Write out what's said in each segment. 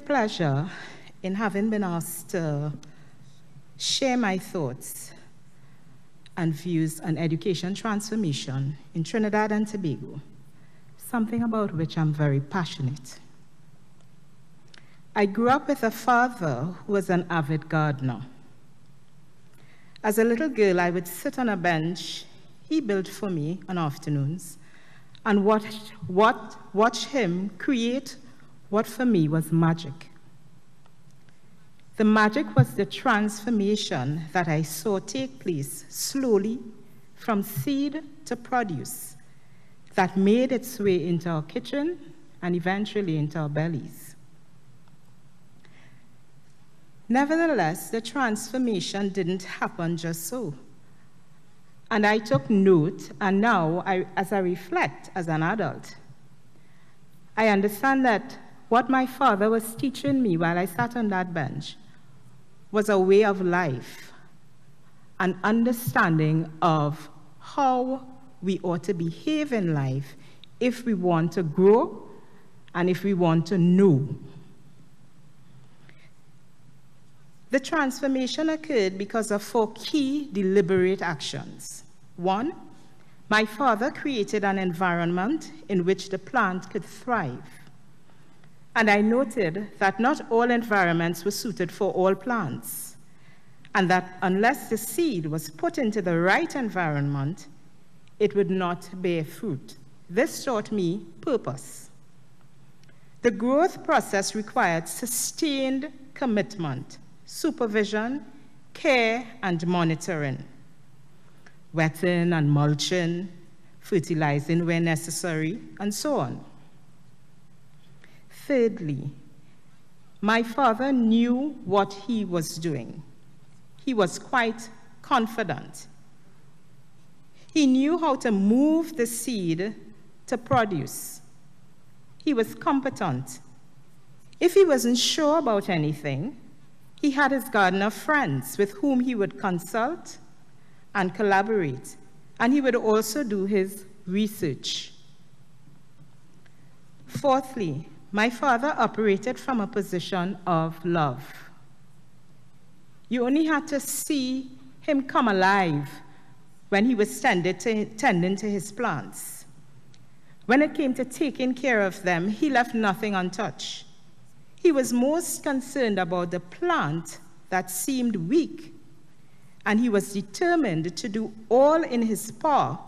great pleasure in having been asked to share my thoughts and views on education transformation in Trinidad and Tobago, something about which I'm very passionate. I grew up with a father who was an avid gardener. As a little girl, I would sit on a bench he built for me on afternoons and watch, what, watch him create what for me was magic. The magic was the transformation that I saw take place slowly from seed to produce that made its way into our kitchen and eventually into our bellies. Nevertheless, the transformation didn't happen just so. And I took note, and now, I, as I reflect as an adult, I understand that what my father was teaching me while I sat on that bench was a way of life, an understanding of how we ought to behave in life if we want to grow and if we want to know. The transformation occurred because of four key deliberate actions. One, my father created an environment in which the plant could thrive. And I noted that not all environments were suited for all plants, and that unless the seed was put into the right environment, it would not bear fruit. This taught me purpose. The growth process required sustained commitment supervision, care, and monitoring, wetting and mulching, fertilizing where necessary, and so on. Thirdly, my father knew what he was doing. He was quite confident. He knew how to move the seed to produce. He was competent. If he wasn't sure about anything, he had his gardener friends with whom he would consult and collaborate, and he would also do his research. Fourthly, my father operated from a position of love. You only had to see him come alive when he was tending to, tending to his plants. When it came to taking care of them, he left nothing untouched. He was most concerned about the plant that seemed weak, and he was determined to do all in his power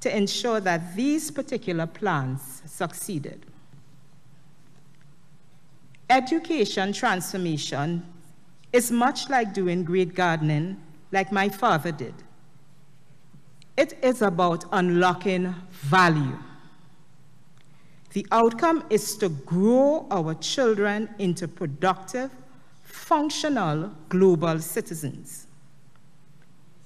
to ensure that these particular plants succeeded. Education transformation is much like doing great gardening, like my father did. It is about unlocking value. The outcome is to grow our children into productive, functional global citizens.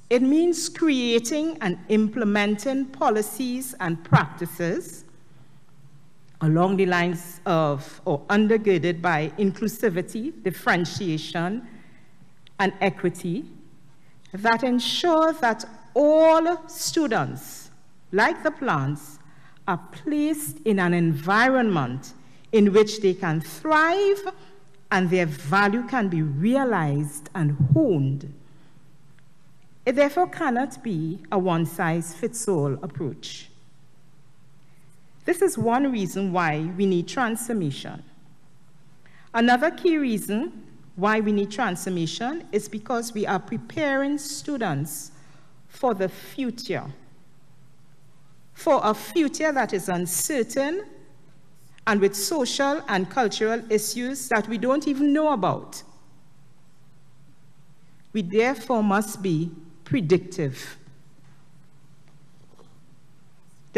It means creating and implementing policies and practices along the lines of or undergirded by inclusivity, differentiation, and equity that ensure that all students, like the plants, are placed in an environment in which they can thrive and their value can be realized and honed. It therefore cannot be a one size fits all approach. This is one reason why we need transformation. Another key reason why we need transformation is because we are preparing students for the future for a future that is uncertain and with social and cultural issues that we don't even know about. We therefore must be predictive.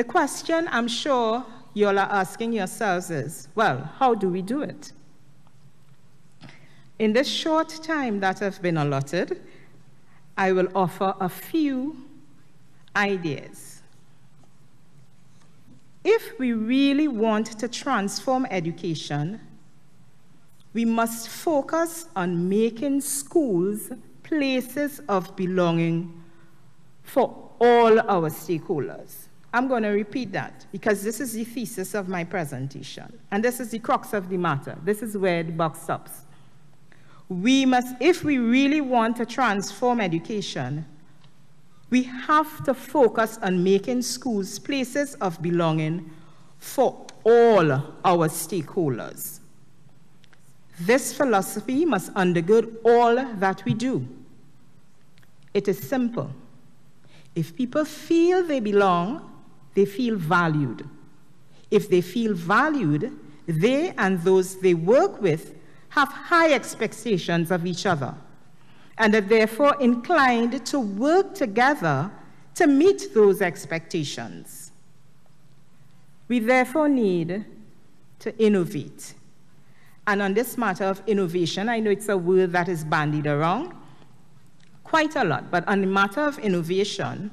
The question I'm sure you all are asking yourselves is, well, how do we do it? In this short time that has been allotted, I will offer a few ideas. If we really want to transform education, we must focus on making schools places of belonging for all our stakeholders, I'm going to repeat that because this is the thesis of my presentation. And this is the crux of the matter. This is where the buck stops. We must, if we really want to transform education, we have to focus on making schools places of belonging for all our stakeholders. This philosophy must undergird all that we do. It is simple. If people feel they belong, they feel valued. If they feel valued, they and those they work with have high expectations of each other and are therefore inclined to work together to meet those expectations. We therefore need to innovate. And on this matter of innovation, I know it's a word that is bandied around quite a lot, but on the matter of innovation,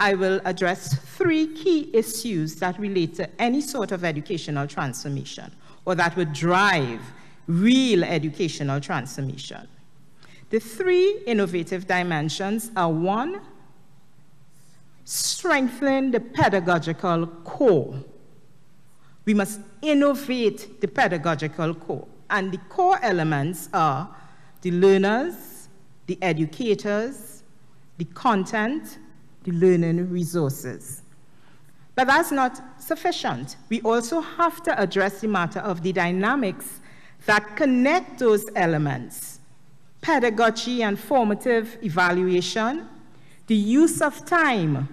I will address three key issues that relate to any sort of educational transformation or that would drive real educational transformation. The three innovative dimensions are one, strengthen the pedagogical core. We must innovate the pedagogical core. And the core elements are the learners, the educators, the content, the learning resources. But that's not sufficient. We also have to address the matter of the dynamics that connect those elements pedagogy and formative evaluation, the use of time,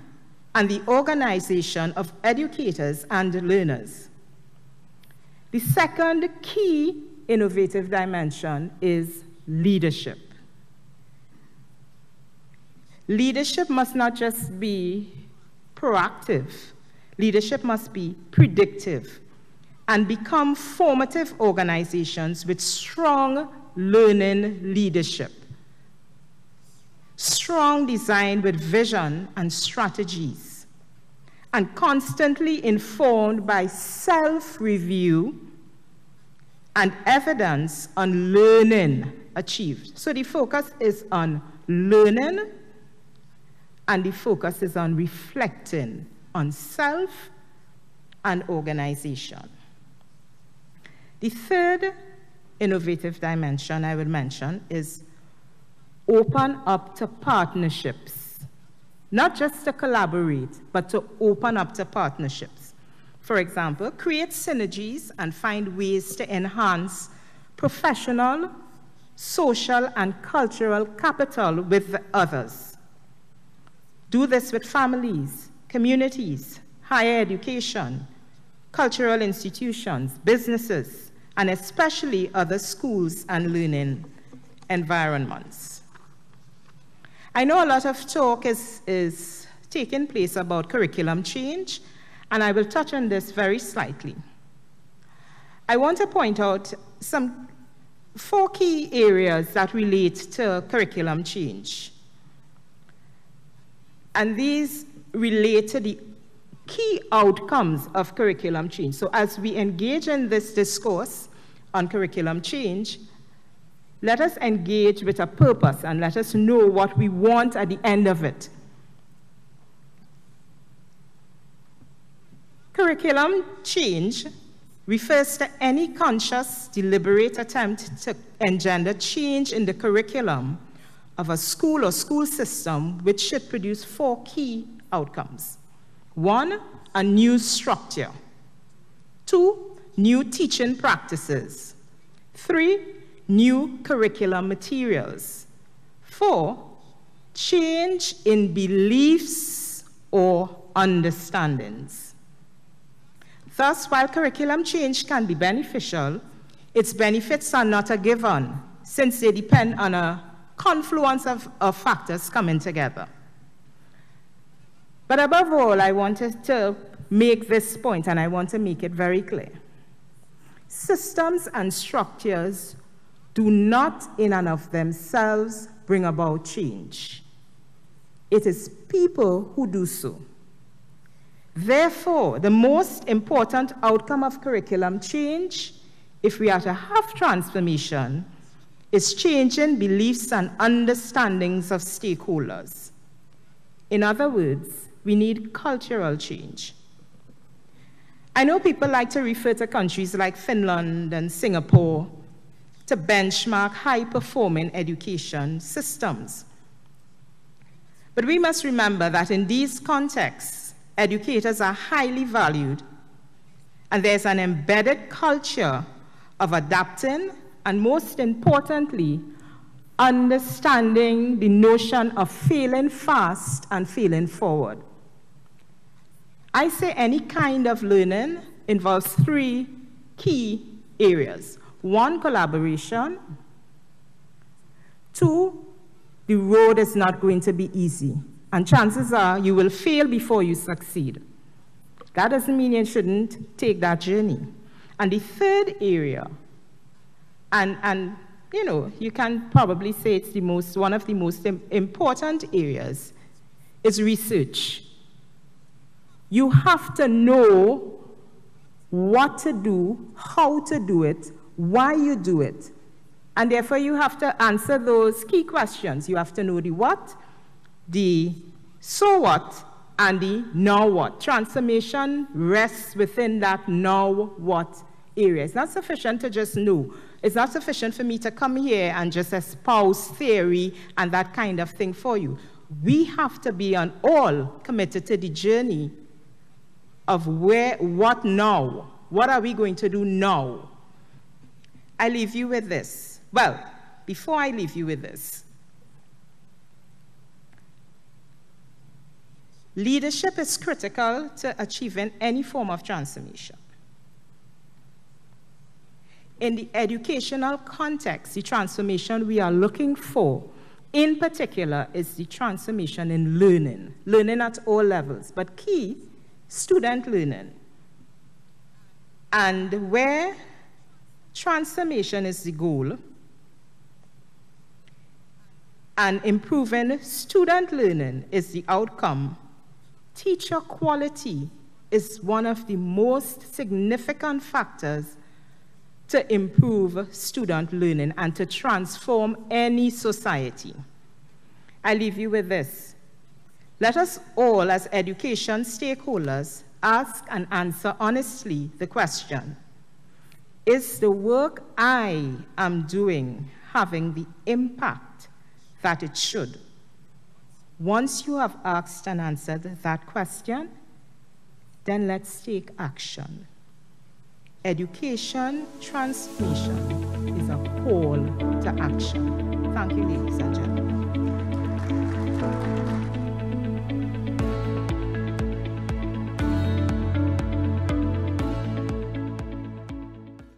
and the organization of educators and learners. The second key innovative dimension is leadership. Leadership must not just be proactive, leadership must be predictive and become formative organizations with strong learning leadership. Strong design with vision and strategies, and constantly informed by self review and evidence on learning achieved. So the focus is on learning and the focus is on reflecting on self and organization. The third innovative dimension I will mention is open up to partnerships, not just to collaborate, but to open up to partnerships. For example, create synergies and find ways to enhance professional, social, and cultural capital with others do this with families, communities, higher education, cultural institutions, businesses, and especially other schools and learning environments. I know a lot of talk is, is taking place about curriculum change, and I will touch on this very slightly. I want to point out some four key areas that relate to curriculum change. And these relate to the key outcomes of curriculum change. So as we engage in this discourse on curriculum change, let us engage with a purpose and let us know what we want at the end of it. Curriculum change refers to any conscious, deliberate attempt to engender change in the curriculum of a school or school system which should produce four key outcomes. One, a new structure. Two, new teaching practices. Three, new curriculum materials. Four, change in beliefs or understandings. Thus, while curriculum change can be beneficial, its benefits are not a given since they depend on a confluence of, of factors coming together. But above all, I wanted to make this point, and I want to make it very clear. Systems and structures do not, in and of themselves, bring about change. It is people who do so. Therefore, the most important outcome of curriculum change, if we are to have transformation, is changing beliefs and understandings of stakeholders. In other words, We need cultural change. I know people like to refer to countries like Finland and Singapore to benchmark high performing education systems. But we must remember that in these contexts, educators are highly valued, and there's an embedded culture of adapting and, most importantly, understanding the notion of failing fast and failing forward. I say any kind of learning involves three key areas. One, collaboration. Two, the road is not going to be easy. And chances are you will fail before you succeed. That doesn't mean you shouldn't take that journey. And the third area, and, and you know, you can probably say it's the most, one of the most important areas, is research. You have to know what to do, how to do it, why you do it, and therefore, you have to answer those key questions. You have to know the what, the so what, and the now what. Transformation rests within that now what area. It's not sufficient to just know. It's not sufficient for me to come here and just espouse theory and that kind of thing for you. We have to be on all committed to the journey of where, what now? What are we going to do now? I leave you with this. Well, before I leave you with this, leadership is critical to achieving any form of transformation. In the educational context, the transformation we are looking for, in particular, is the transformation in learning, learning at all levels, but key, student learning. And where transformation is the goal, and improving student learning is the outcome, teacher quality is one of the most significant factors to improve student learning and to transform any society. I leave you with this. Let us all, as education stakeholders, ask and answer honestly the question, is the work I am doing having the impact that it should. Once you have asked and answered that question, then let's take action. Education transmission is a call to action. Thank you, ladies and gentlemen.